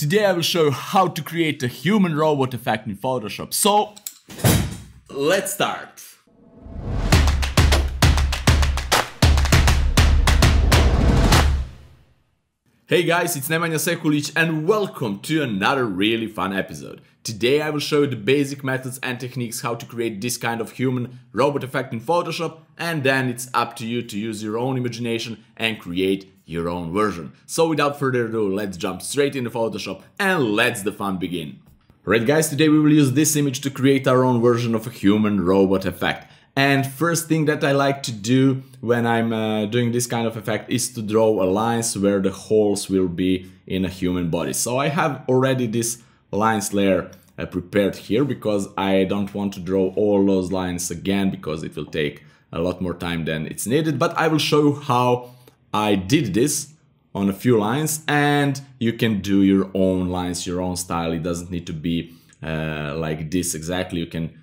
Today I will show you how to create a human robot effect in Photoshop. So, let's start. Hey guys, it's Nemanja Sekulic and welcome to another really fun episode. Today I will show you the basic methods and techniques how to create this kind of human robot effect in Photoshop and then it's up to you to use your own imagination and create your own version. So without further ado, let's jump straight into Photoshop and let's the fun begin. Right guys, today we will use this image to create our own version of a human robot effect. And first thing that I like to do when I'm uh, doing this kind of effect is to draw a lines where the holes will be in a human body. So I have already this lines layer uh, prepared here because I don't want to draw all those lines again because it will take a lot more time than it's needed. But I will show you how I did this on a few lines and you can do your own lines, your own style. It doesn't need to be uh, like this exactly. You can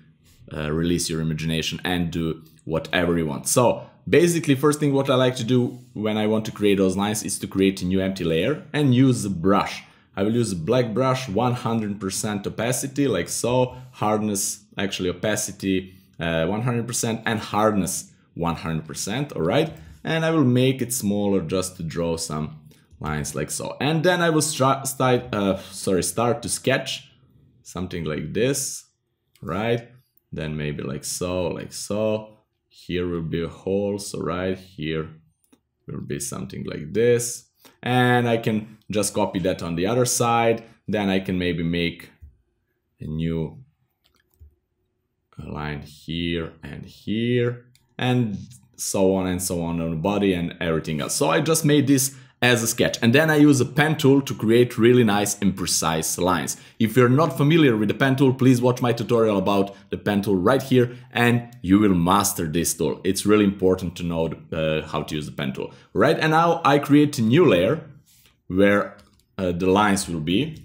uh, release your imagination and do whatever you want. So basically first thing what I like to do when I want to create those lines is to create a new empty layer and use a brush. I will use a black brush 100% opacity like so, hardness actually opacity 100% uh, and hardness 100%, alright? And I will make it smaller just to draw some lines like so. And then I will start, uh, sorry, start to sketch something like this, right? then maybe like so, like so. Here will be a hole, so right here will be something like this. And I can just copy that on the other side. Then I can maybe make a new line here and here and so on and so on on the body and everything else. So I just made this as a sketch. And then I use a pen tool to create really nice and precise lines. If you're not familiar with the pen tool, please watch my tutorial about the pen tool right here and you will master this tool. It's really important to know uh, how to use the pen tool. Right, and now I create a new layer where uh, the lines will be.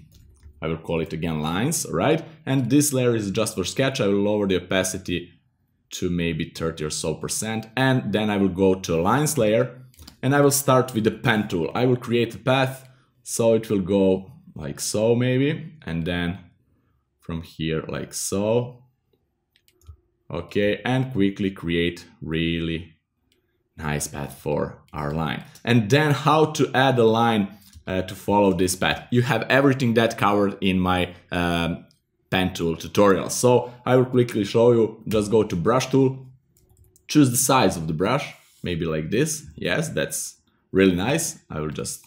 I will call it again lines, right? And this layer is just for sketch. I will lower the opacity to maybe 30 or so percent. And then I will go to a lines layer and I will start with the pen tool. I will create a path so it will go like so maybe and then from here like so. Okay, and quickly create really nice path for our line. And then how to add a line uh, to follow this path. You have everything that covered in my um, pen tool tutorial. So I will quickly show you, just go to brush tool, choose the size of the brush, maybe like this. Yes, that's really nice. I will just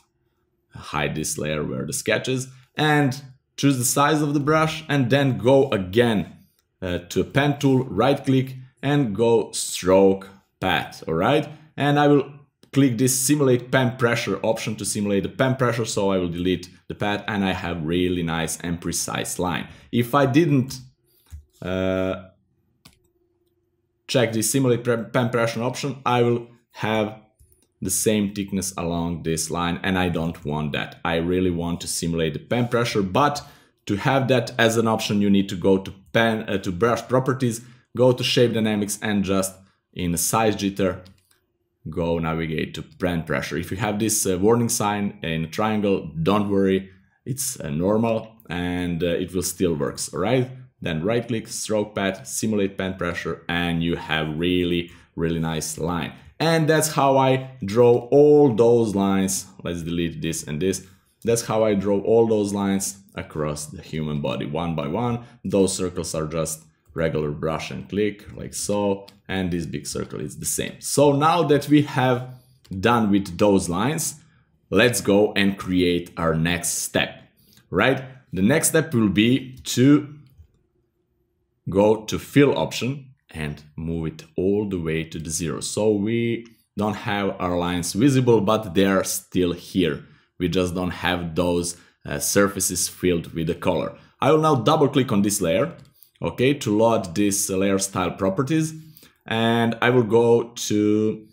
hide this layer where the sketch is and choose the size of the brush and then go again uh, to pen tool, right click and go stroke path, all right? And I will click this simulate pen pressure option to simulate the pen pressure so I will delete the path and I have really nice and precise line. If I didn't uh, check the simulate pen pressure option, I will have the same thickness along this line and I don't want that. I really want to simulate the pen pressure, but to have that as an option, you need to go to pen uh, to brush properties, go to shape dynamics and just in size jitter, go navigate to pen pressure. If you have this uh, warning sign in a triangle, don't worry, it's uh, normal and uh, it will still works, all right? Then right click, stroke path, simulate pen pressure, and you have really, really nice line. And that's how I draw all those lines. Let's delete this and this. That's how I draw all those lines across the human body one by one. Those circles are just regular brush and click like so. And this big circle is the same. So now that we have done with those lines, let's go and create our next step, right? The next step will be to go to fill option and move it all the way to the zero. So we don't have our lines visible, but they are still here. We just don't have those uh, surfaces filled with the color. I will now double click on this layer, okay, to load this layer style properties. And I will go to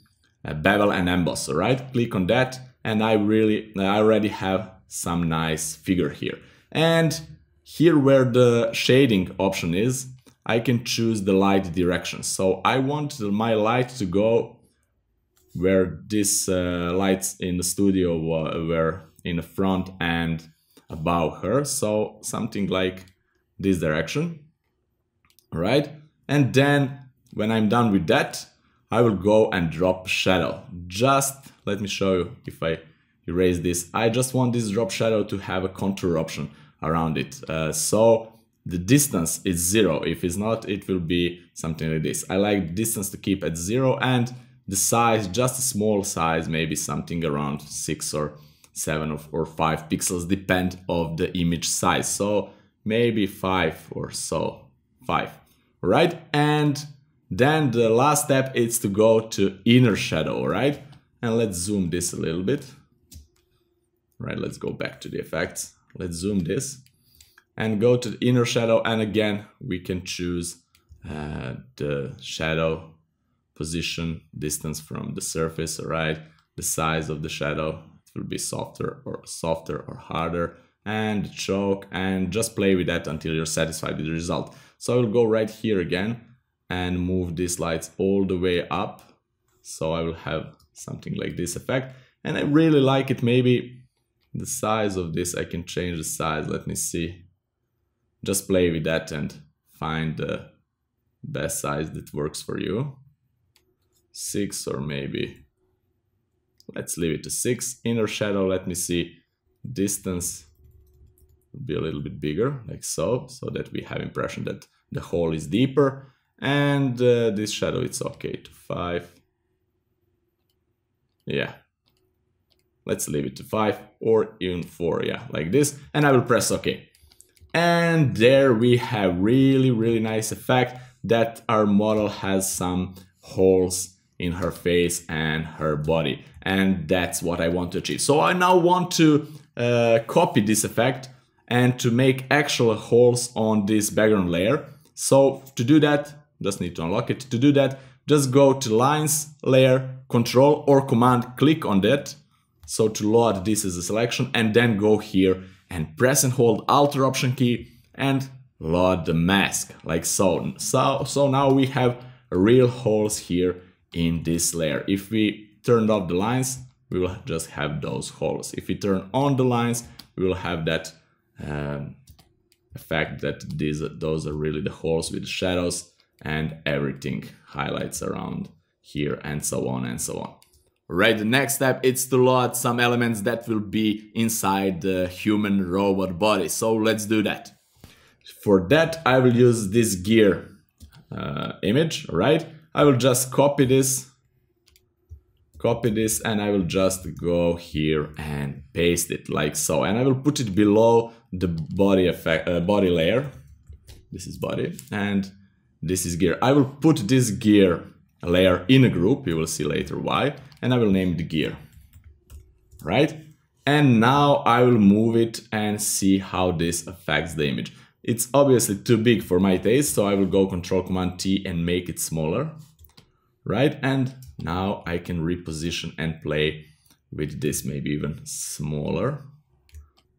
uh, bevel and emboss, right? Click on that and I really, I already have some nice figure here. And here where the shading option is, I can choose the light direction. So I want my light to go where this uh, lights in the studio were in the front and above her. So something like this direction, right? And then when I'm done with that, I will go and drop shadow. Just let me show you if I erase this. I just want this drop shadow to have a contour option around it. Uh, so the distance is zero. If it's not, it will be something like this. I like distance to keep at zero and the size, just a small size, maybe something around six or seven or, or five pixels, depend of the image size. So maybe five or so, five, right? And then the last step is to go to inner shadow, right? And let's zoom this a little bit. Right, let's go back to the effects. Let's zoom this and go to the inner shadow. And again, we can choose uh, the shadow position, distance from the surface, right? The size of the shadow, it will be softer or softer or harder and choke and just play with that until you're satisfied with the result. So I will go right here again and move these lights all the way up. So I will have something like this effect. And I really like it. Maybe the size of this, I can change the size. Let me see. Just play with that and find the best size that works for you. Six or maybe, let's leave it to six. Inner shadow, let me see. Distance be a little bit bigger, like so, so that we have impression that the hole is deeper. And uh, this shadow, it's okay to five. Yeah, let's leave it to 5 or even 4, yeah, like this, and I will press OK. And there we have really, really nice effect that our model has some holes in her face and her body. And that's what I want to achieve. So I now want to uh, copy this effect and to make actual holes on this background layer. So to do that, just need to unlock it. To do that, just go to lines, layer, control or command, click on that so to load this as a selection and then go here and press and hold Alt or Option key and load the mask like so. So, so now we have real holes here in this layer. If we turn off the lines, we will just have those holes. If we turn on the lines, we will have that um, effect that these those are really the holes with shadows and everything highlights around here and so on and so on. Right, the next step is to load some elements that will be inside the human robot body. So let's do that. For that, I will use this gear uh, image, right? I will just copy this, copy this, and I will just go here and paste it like so. And I will put it below the body effect, uh, body layer. This is body, and this is gear. I will put this gear layer in a group. You will see later why and I will name the gear, right? And now I will move it and see how this affects the image. It's obviously too big for my taste, so I will go Control Command T and make it smaller, right? And now I can reposition and play with this maybe even smaller,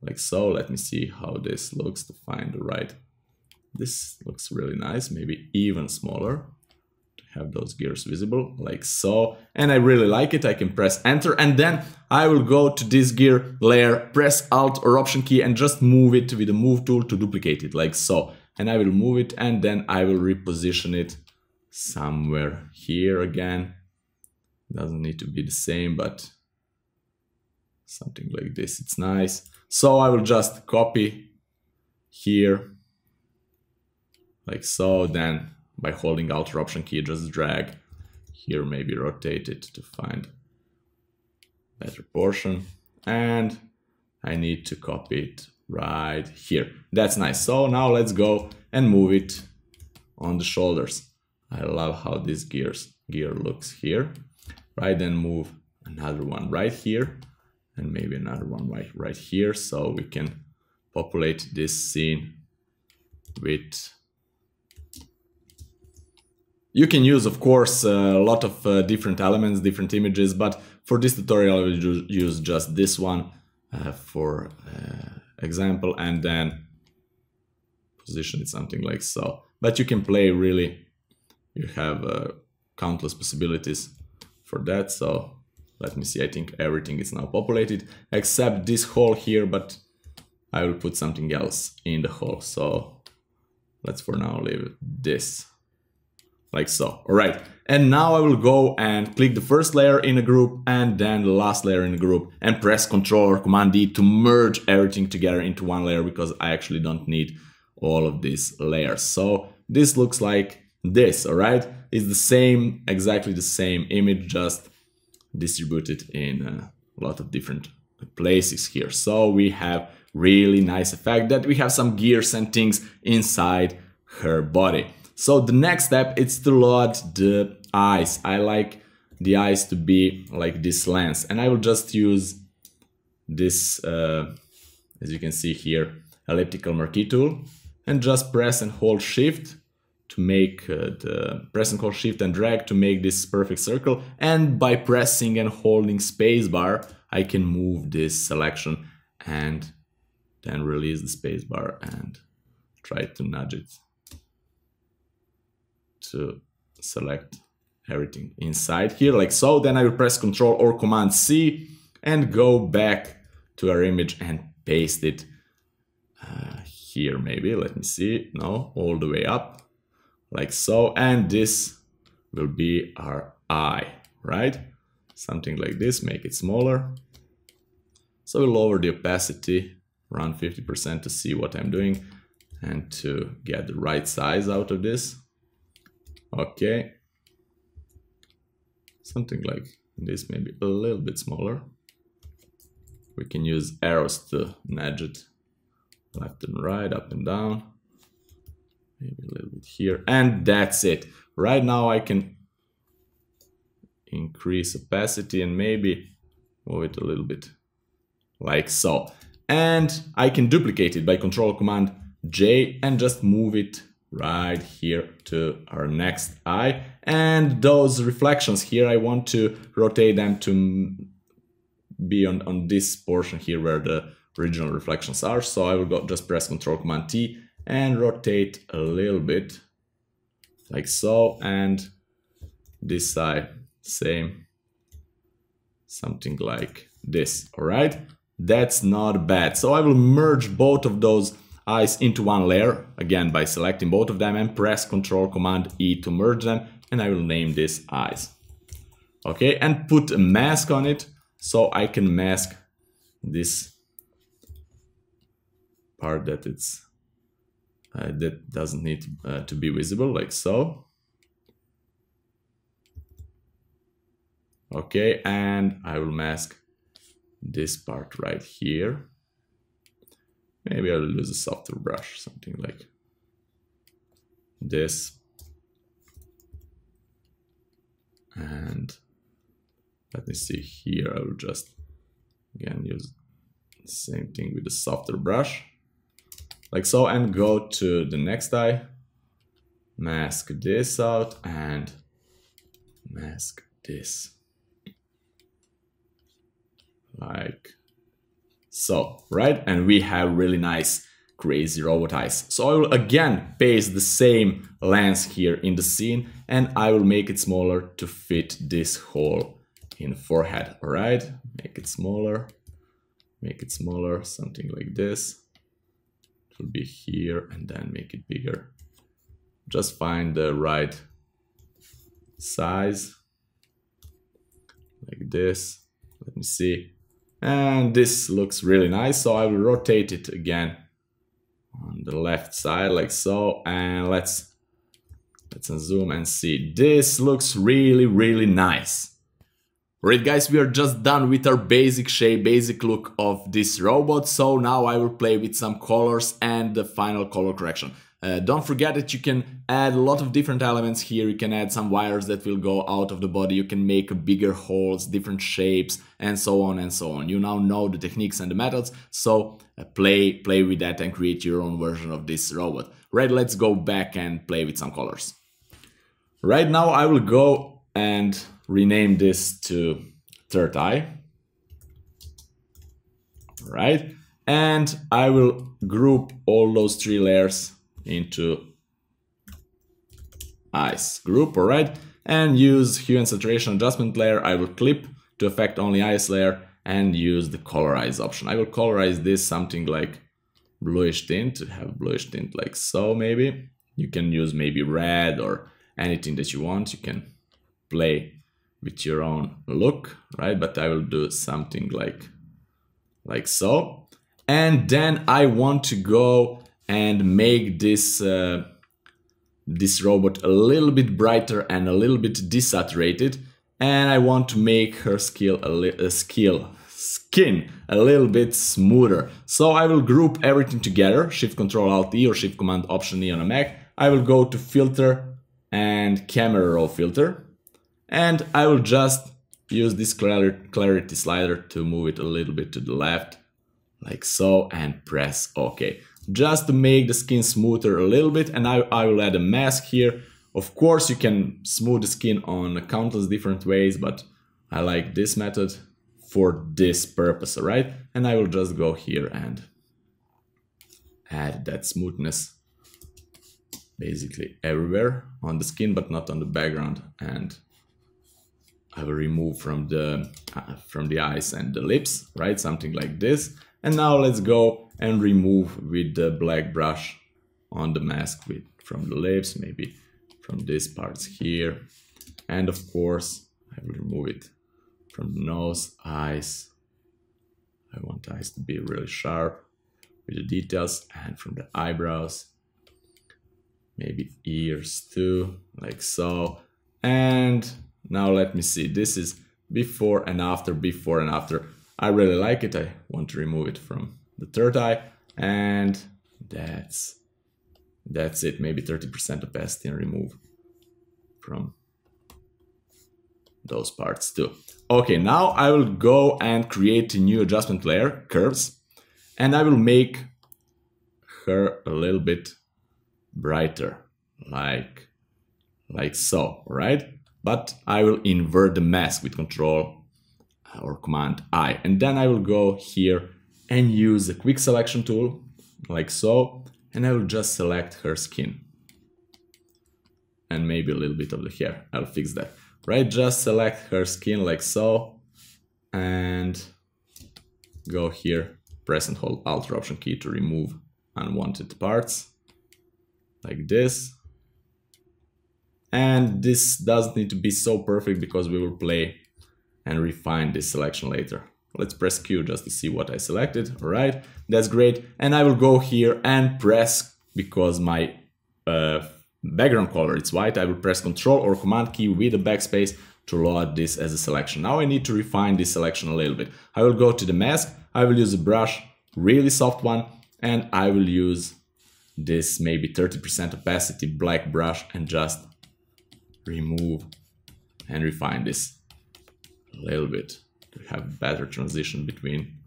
like so. Let me see how this looks to find the right. This looks really nice, maybe even smaller to have those gears visible like so and I really like it I can press enter and then I will go to this gear layer press alt or option key and just move it with the move tool to duplicate it like so and I will move it and then I will reposition it somewhere here again doesn't need to be the same but something like this it's nice so I will just copy here like so then by holding Alt or Option key, just drag here, maybe rotate it to find better portion. And I need to copy it right here. That's nice. So now let's go and move it on the shoulders. I love how this gears gear looks here. Right, then move another one right here and maybe another one right, right here so we can populate this scene with you can use, of course, a lot of uh, different elements, different images, but for this tutorial I will use just this one uh, for uh, example and then position it something like so. But you can play really, you have uh, countless possibilities for that, so let me see, I think everything is now populated except this hole here, but I will put something else in the hole. So let's for now leave this like so. All right. And now I will go and click the first layer in a group and then the last layer in a group and press Ctrl or Command D to merge everything together into one layer because I actually don't need all of these layers. So this looks like this, all right? It's the same, exactly the same image, just distributed in a lot of different places here. So we have really nice effect that we have some gears and things inside her body. So the next step is to load the eyes. I like the eyes to be like this lens and I will just use this, uh, as you can see here, elliptical marquee tool and just press and hold shift to make uh, the press and shift and drag to make this perfect circle and by pressing and holding spacebar I can move this selection and then release the spacebar and try to nudge it to select everything inside here like so. Then I will press Ctrl or Command C and go back to our image and paste it uh, here maybe. Let me see. No, all the way up like so. And this will be our eye, right? Something like this, make it smaller. So we'll lower the opacity around 50% to see what I'm doing and to get the right size out of this. Okay. Something like this, maybe a little bit smaller. We can use arrows to nudge it left and right, up and down. Maybe a little bit here. And that's it. Right now I can increase opacity and maybe move it a little bit like so. And I can duplicate it by control command J and just move it right here to our next eye. And those reflections here, I want to rotate them to be on, on this portion here where the original reflections are. So I will go just press Control Command T and rotate a little bit like so. And this side, same, something like this. All right, that's not bad. So I will merge both of those eyes into one layer, again by selecting both of them and press Ctrl Command E to merge them and I will name this eyes. Okay, and put a mask on it so I can mask this part that it's uh, that doesn't need uh, to be visible like so. Okay, and I will mask this part right here. Maybe I'll use a softer brush, something like this. And let me see here, I will just again use the same thing with a softer brush, like so, and go to the next eye, mask this out and mask this. Like so, right? And we have really nice crazy robot eyes. So I will again paste the same lens here in the scene and I will make it smaller to fit this hole in the forehead, all right? Make it smaller, make it smaller, something like this. Will be here and then make it bigger. Just find the right size, like this. Let me see. And this looks really nice, so I will rotate it again on the left side like so. And let's, let's zoom and see. This looks really, really nice. Alright guys, we are just done with our basic shape, basic look of this robot, so now I will play with some colors and the final color correction. Uh, don't forget that you can add a lot of different elements here. You can add some wires that will go out of the body. You can make bigger holes, different shapes, and so on and so on. You now know the techniques and the methods, so uh, play, play with that and create your own version of this robot. Right, let's go back and play with some colors. Right now I will go and rename this to third eye. Right, and I will group all those three layers into eyes group, all right? And use hue and saturation adjustment layer. I will clip to affect only eyes layer and use the colorize option. I will colorize this something like bluish tint to have bluish tint like so maybe you can use maybe red or anything that you want you can play with your own look right but i will do something like like so and then i want to go and make this uh, this robot a little bit brighter and a little bit desaturated and I want to make her skill a, a skill skin a little bit smoother. So I will group everything together, Shift Control Alt E or Shift Command Option E on a Mac. I will go to Filter and Camera Raw Filter and I will just use this clarity slider to move it a little bit to the left like so and press OK just to make the skin smoother a little bit and I, I will add a mask here. Of course you can smooth the skin on countless different ways but I like this method for this purpose, alright? And I will just go here and add that smoothness basically everywhere on the skin but not on the background and remove from the uh, from the eyes and the lips, right? Something like this. And now let's go and remove with the black brush on the mask with from the lips, maybe from these parts here. And of course, I will remove it from the nose, eyes. I want eyes to be really sharp with the details and from the eyebrows. Maybe ears too, like so. And now let me see, this is before and after, before and after. I really like it, I want to remove it from the third eye. And that's that's it. Maybe 30% opacity and remove from those parts too. Okay now I will go and create a new adjustment layer curves and I will make her a little bit brighter like like so right but I will invert the mask with control uh, or command I. And then I will go here and use the quick selection tool like so and I will just select her skin. And maybe a little bit of the hair. I'll fix that. Right? Just select her skin like so and go here press and hold alt option key to remove unwanted parts. Like this and this doesn't need to be so perfect because we will play and refine this selection later Let's press Q just to see what I selected. All right, that's great. And I will go here and press, because my uh, background color is white, I will press Control or Command key with the backspace to load this as a selection. Now I need to refine this selection a little bit. I will go to the mask, I will use a brush, really soft one, and I will use this maybe 30% opacity black brush and just remove and refine this a little bit to have better transition between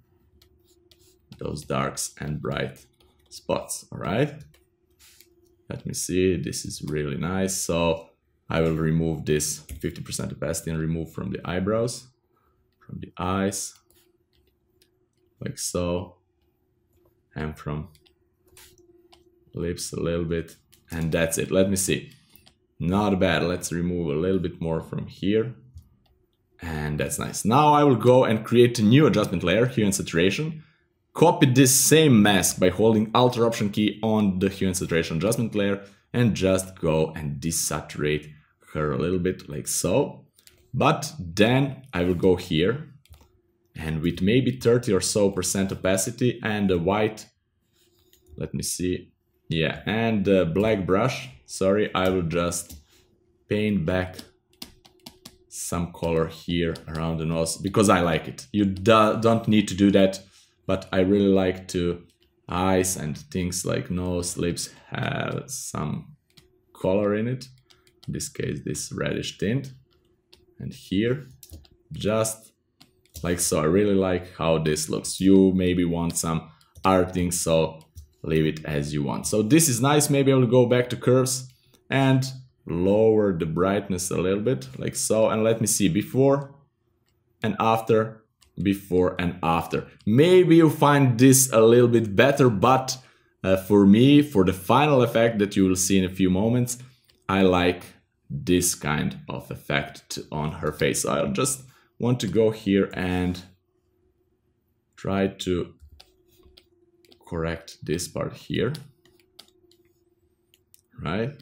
those darks and bright spots, all right? Let me see, this is really nice. So I will remove this 50% opacity and remove from the eyebrows, from the eyes, like so, and from lips a little bit, and that's it. Let me see. Not bad. Let's remove a little bit more from here. And that's nice. Now I will go and create a new adjustment layer, hue and saturation. Copy this same mask by holding Alt or Option key on the hue and saturation adjustment layer and just go and desaturate her a little bit like so. But then I will go here and with maybe 30 or so percent opacity and a white, let me see, yeah, and the black brush, sorry, I will just paint back some color here around the nose because I like it. You do, don't need to do that, but I really like to eyes and things like nose, lips have some color in it. In this case, this reddish tint. And here, just like so. I really like how this looks. You maybe want some arting, so leave it as you want. So this is nice. Maybe I will go back to curves and lower the brightness a little bit like so and let me see before and after before and after maybe you find this a little bit better but uh, for me for the final effect that you will see in a few moments I like this kind of effect on her face so I'll just want to go here and try to correct this part here. Right?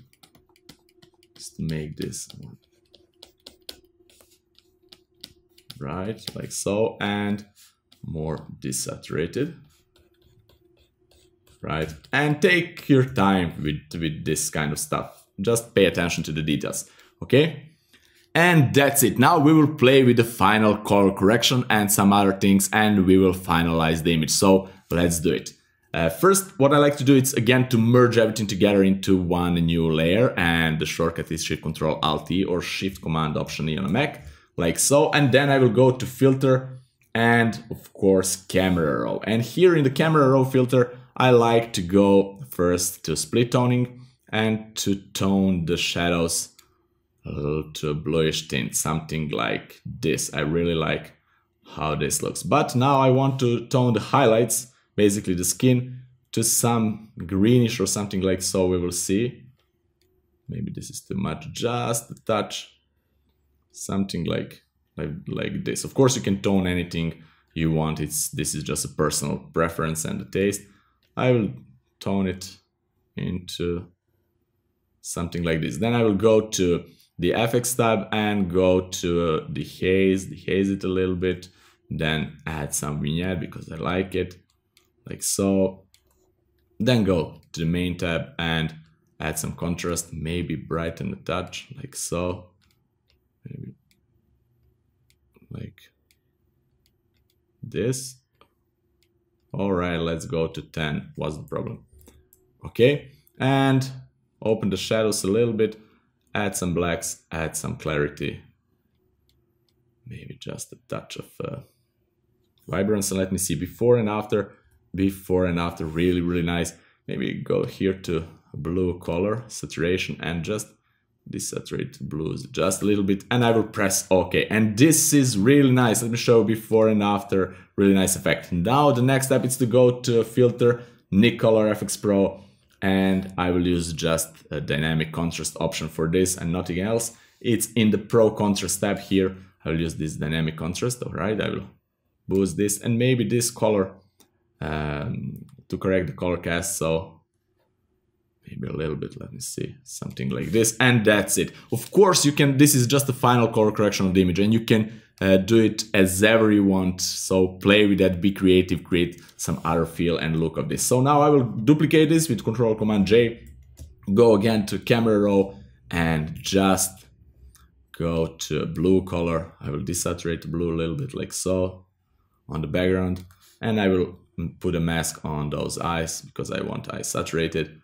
Just make this right like so and more desaturated right? And take your time with with this kind of stuff. Just pay attention to the details okay? And that's it. Now we will play with the final color correction and some other things and we will finalize the image. So let's do it uh, first, what I like to do is again to merge everything together into one new layer and the shortcut is Shift Control Alt T or Shift Command Option E on a Mac like so. And then I will go to filter and of course camera raw. And here in the camera raw filter, I like to go first to split toning and to tone the shadows a little to a bluish tint, something like this. I really like how this looks. But now I want to tone the highlights, basically the skin, to some greenish or something like so we will see. Maybe this is too much, just a touch something like like like this. Of course, you can tone anything you want. It's this is just a personal preference and a taste. I will tone it into something like this. Then I will go to the FX tab and go to the haze, dehaze it a little bit, then add some vignette because I like it, like so. Then go to the main tab and add some contrast, maybe brighten the touch, like so maybe like this. All right, let's go to 10. What's the problem? Okay, and open the shadows a little bit, add some blacks, add some clarity. Maybe just a touch of uh, vibrance. And let me see before and after. Before and after, really, really nice. Maybe go here to blue color, saturation, and just desaturate blues just a little bit and I will press OK. And this is really nice. Let me show before and after. Really nice effect. Now the next step is to go to filter, Nik Color Efex Pro and I will use just a dynamic contrast option for this and nothing else. It's in the Pro Contrast tab here. I will use this dynamic contrast. All right, I will boost this and maybe this color um, to correct the color cast. So maybe a little bit let me see something like this and that's it of course you can this is just the final color correction of the image and you can uh, do it as ever you want so play with that be creative create some other feel and look of this so now i will duplicate this with control command j go again to camera raw and just go to blue color i will desaturate the blue a little bit like so on the background and i will put a mask on those eyes because i want eyes saturated.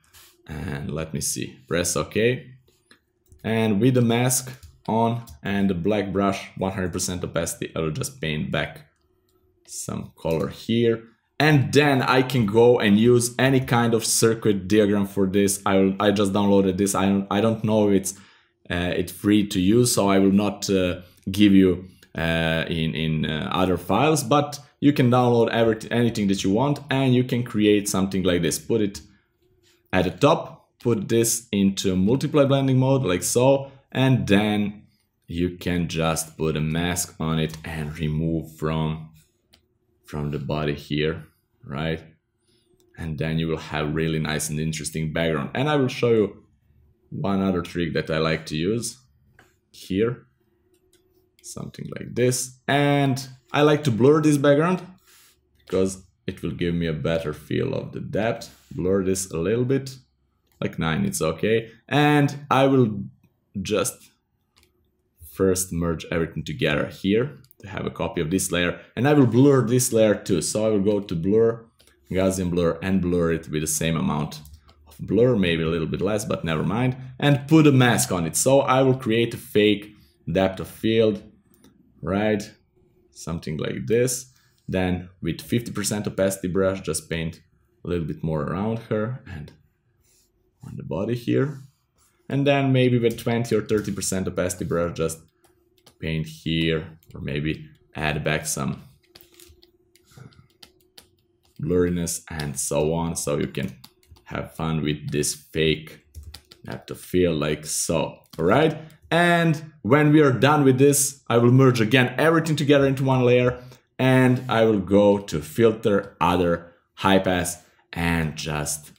And let me see press ok. And with the mask on and the black brush 100% opacity I will just paint back some color here. And then I can go and use any kind of circuit diagram for this. I will, I just downloaded this. I don't I don't know if it's uh, it's free to use so I will not uh, give you uh, in in uh, other files but you can download everything anything that you want and you can create something like this put it at the top, put this into multiply blending mode like so, and then you can just put a mask on it and remove from, from the body here, right? And then you will have really nice and interesting background. And I will show you one other trick that I like to use here. Something like this. And I like to blur this background because it will give me a better feel of the depth. Blur this a little bit, like 9, it's okay. And I will just first merge everything together here to have a copy of this layer. And I will blur this layer too. So I will go to blur, Gaussian blur, and blur it with the same amount of blur, maybe a little bit less, but never mind. And put a mask on it. So I will create a fake depth of field, right? Something like this then with 50% opacity brush, just paint a little bit more around her and on the body here. And then maybe with 20 or 30% opacity brush, just paint here or maybe add back some blurriness and so on. So you can have fun with this fake depth of field like so. All right. And when we are done with this, I will merge again everything together into one layer and I will go to filter other high pass and just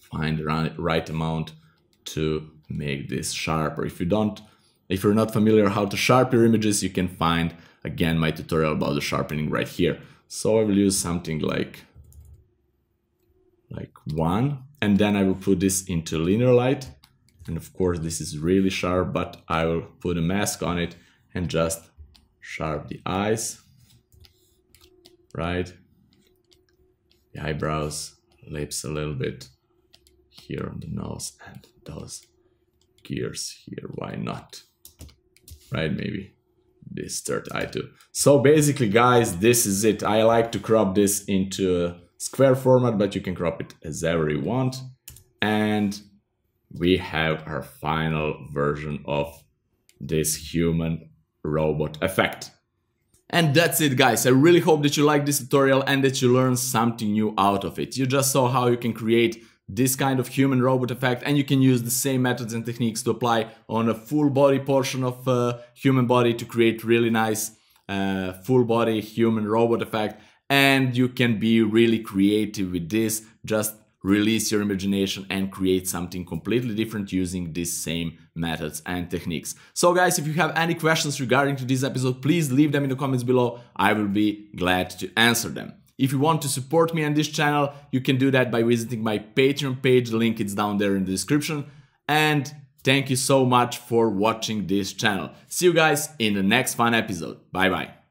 find the right amount to make this sharper. If you don't, if you're not familiar how to sharpen your images, you can find again my tutorial about the sharpening right here. So I will use something like like one and then I will put this into linear light and of course this is really sharp but I will put a mask on it and just sharp the eyes right? The eyebrows lips a little bit here on the nose and those gears here. Why not? Right maybe this third eye too. So basically guys this is it. I like to crop this into a square format but you can crop it as ever you want. And we have our final version of this human robot effect. And that's it guys, I really hope that you liked this tutorial and that you learned something new out of it. You just saw how you can create this kind of human robot effect and you can use the same methods and techniques to apply on a full body portion of a human body to create really nice uh, full body human robot effect and you can be really creative with this just release your imagination and create something completely different using these same methods and techniques. So guys, if you have any questions regarding to this episode, please leave them in the comments below. I will be glad to answer them. If you want to support me on this channel, you can do that by visiting my Patreon page. The link is down there in the description. And thank you so much for watching this channel. See you guys in the next fun episode. Bye bye.